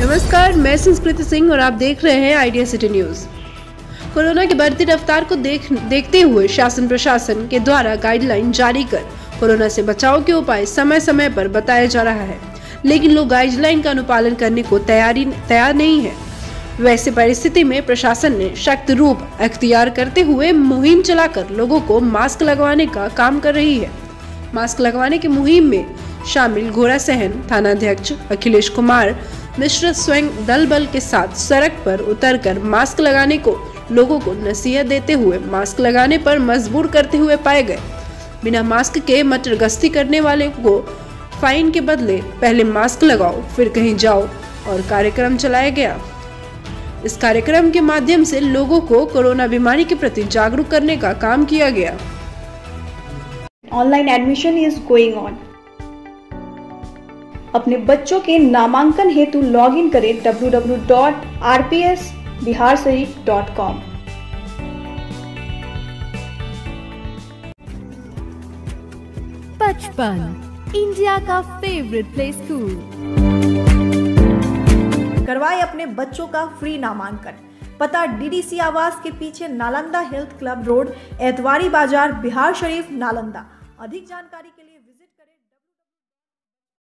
नमस्कार, मैं संस्कृति सिंह और आप देख रहे हैं आइडिया सिटी न्यूज़। कोरोना की बढ़ती रफ्तार को देख, देखते हुए शासन प्रशासन के द्वारा गाइडलाइन जारी कर कोरोना से बचाव के उपाय समय समय पर बताया जा रहा है। लेकिन लोग गाइडलाइन का अनुपालन करने को तैयारी, तैयार नहीं है। वैसे परिस्थिति में प्रशासन ने सख्त रूप अख्तियार करते हुए मुहिम चलाकर लोगों को मास्क लगवाने का काम कर रही है। मास्क लगवाने की मुहिम में शामिल घोड़ा सहन थानाध्यक्ष अखिलेश कुमार मिश्र स्वयं दल बल के साथ सड़क पर उतरकर मास्क लगाने को, लोगों को नसीहत देते हुए मास्क लगाने पर मजबूर करते हुए पाए गए। बिना मास्क के मटर गश्ती करने वाले को फाइन के बदले पहले मास्क लगाओ, फिर कहीं जाओ और कार्यक्रम चलाया गया। इस कार्यक्रम के माध्यम से लोगों को कोरोना बीमारी के प्रति जागरूक करने का काम किया गया। Online admission is going on अपने बच्चों के नामांकन हेतु लॉग इन करें W W dot R P S Bihar Sharif dot com Bachpan India का फेवरेट प्ले स्कूल करवाए अपने बच्चों का फ्री नामांकन। पता डीडीसी आवास के पीछे Nalanda health club road Etwari Bazar Bihar Sharif Nalanda. अधिक जानकारी के लिए